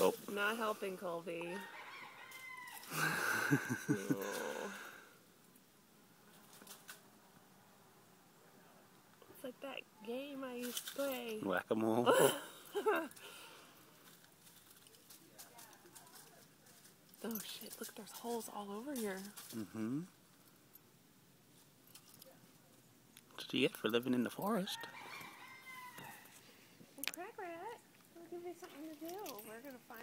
Oh. Not helping, Colby. oh. It's like that game I used to play. Whack-a-mole. Oh shit, look, there's holes all over here. mm-hmm. What do you get for living in the forest? Crack Rat, give you something to do. We're gonna find